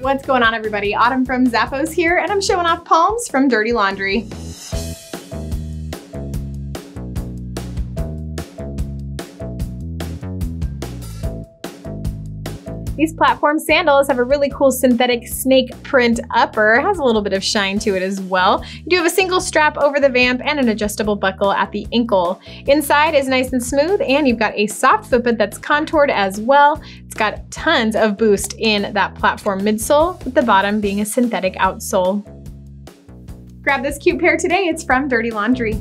What's going on everybody? Autumn from Zappos here and I'm showing off palms from Dirty Laundry. These platform sandals have a really cool synthetic snake print upper. It has a little bit of shine to it as well. You do have a single strap over the vamp and an adjustable buckle at the ankle. Inside is nice and smooth and you've got a soft footbed that's contoured as well. Got tons of boost in that platform midsole with the bottom being a synthetic outsole. Grab this cute pair today. It's from Dirty Laundry.